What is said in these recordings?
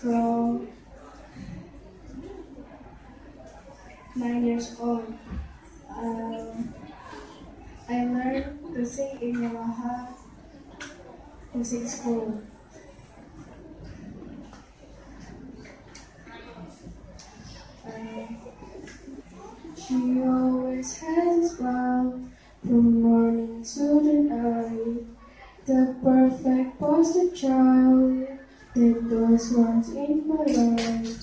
from nine years old. Um, I learned to sing in Yamaha Music School. She always has a smile from morning to the night. The perfect poster child that was once in my life.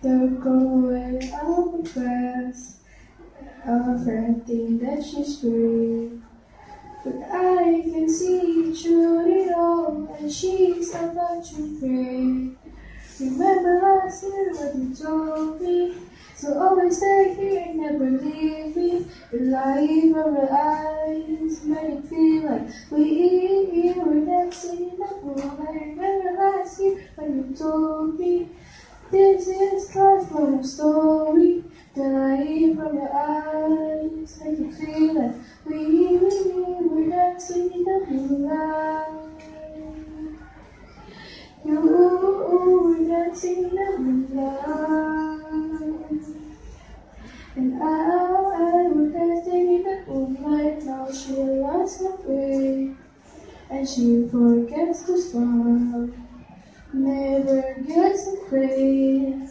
The girl with all the best. Everything that she's great. But I can see through it all, and she's about to break. Remember last year what you told me? So always stay here and never leave me. The light from your eyes made it feel like we when you told me this is a story. The light from your eyes make it feel like we were dancing in the moonlight. You were dancing in the moonlight. And I, I was dancing in the moonlight. Now she lost her way. And she forgets to smile. Never gets afraid.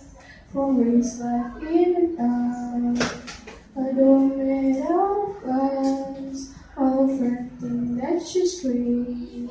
For life in and out. I don't made out glass. All everything that she's great.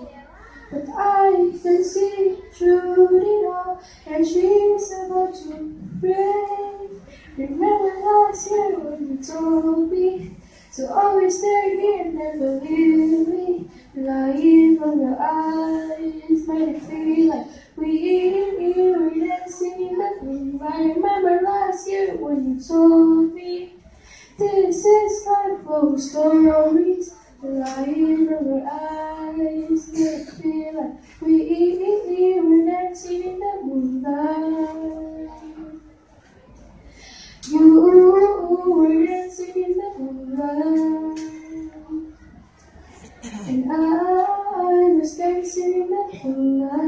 But I can see through it all, and she's about to break. Remember last year when you told me to always stay here, and never leave me. Lying from your eyes it feel like we were dancing in the room. I remember last year when you told me this is life full of stories. Lying from your eyes it feel like we Shingar